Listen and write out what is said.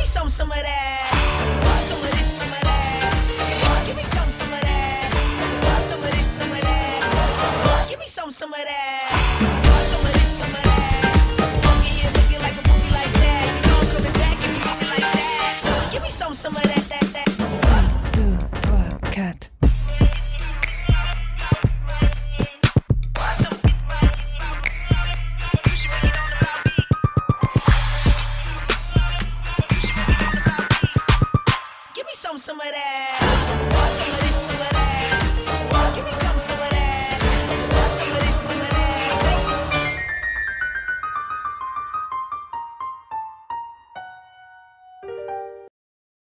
me some, some of that. Some of this, some of that. Give me some, some of that. Some of this, some of that. Give me some, some of that. Some of this, some of that. I'm here looking like a booty like that. You know I'm coming back if you do me like that. Give me some, some of that, that, that. One, two, three, quatre. on some of that. Some of